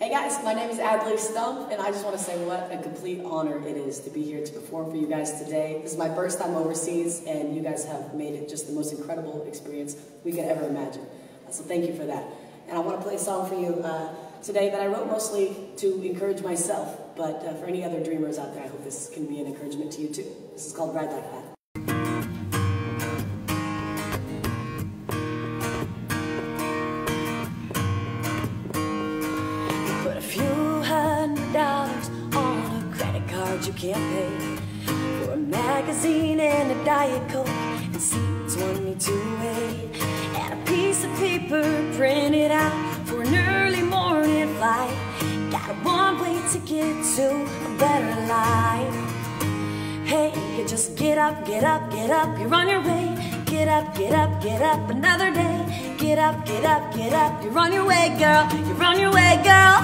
Hey guys, my name is Adley Stump, and I just want to say what a complete honor it is to be here to perform for you guys today. This is my first time overseas, and you guys have made it just the most incredible experience we could ever imagine. So thank you for that. And I want to play a song for you uh, today that I wrote mostly to encourage myself, but uh, for any other dreamers out there, I hope this can be an encouragement to you too. This is called Ride Like That. You can't pay For a magazine and a Diet Coke And seats 22A And a piece of paper printed out For an early morning flight. Got a one-way ticket to a better life. Hey, you just get up, get up, get up You're on your way. Get up, get up, get up Another day. Get up, get up, get up You're on your way, girl You're on your way, girl.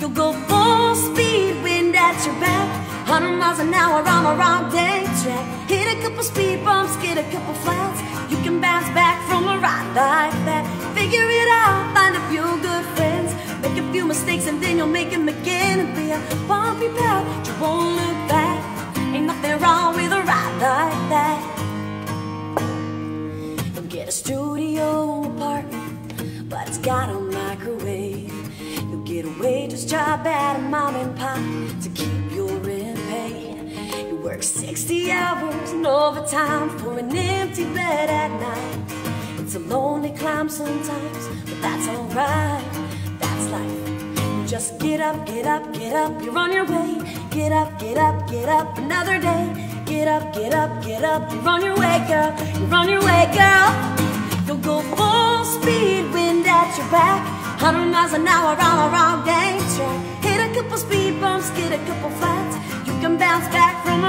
You'll go full speed, wind at your back 100 miles an hour on a wrong day track. Hit a couple speed bumps, get a couple flats You can bounce back from a ride like that. Figure it out, find a few good friends. Make a few mistakes and then you'll make them again. And be a bumpy pal, you won't look back. Ain't nothing wrong with a ride like that. You'll get a studio apartment But it's got a microwave. You'll get a waitress job at a mom Work 60 hours and overtime for an empty bed at night. It's a lonely climb sometimes, but that's alright. That's life. just get up, get up, get up. You're on your way. Get up, get up, get up. Another day. Get up, get up, get up. You're on your way, girl. You're on your way, girl. You'll go full speed, wind at your back. 100 miles an hour on a wrong track. Hit a couple speed bumps, get a couple flats. You can bounce back from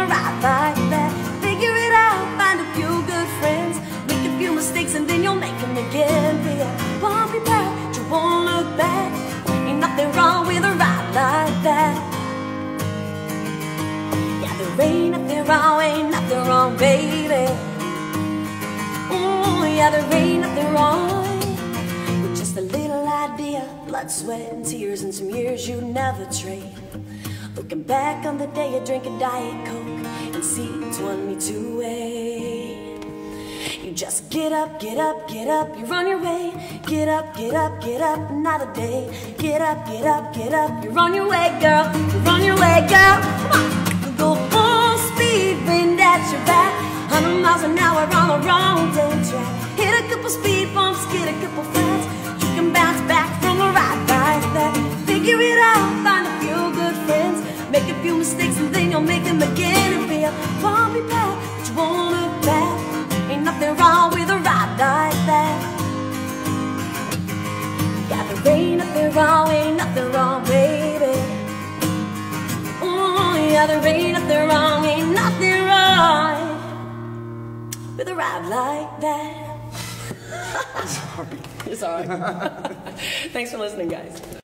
ain't nothing wrong, ain't nothing wrong, baby Ooh, yeah, there ain't nothing wrong With just a little idea Blood, sweat, and tears and some years you never trade Looking back on the day I drank a Diet Coke and seats 22A. You just get up, get up, get up, you're on your way. Get up, get up, get up, another day. Get up, get up, get up, you're on your way, girl. You're on your way, girl. Miles an hour on the wrong damn track. Hit a couple speed bumps, get a couple flats. You can bounce back from a ride like that. Figure it out, find a few good friends. Make a few mistakes and then you'll make them again and be a bumpy path, but you won't look back. Ain't nothing wrong with a ride like that. Yeah, there ain't nothing wrong, ain't nothing wrong, baby. Ooh, yeah, there ain't nothing wrong, ain't nothing wrong with a rap like that. Sorry. Sorry. Thanks for listening, guys.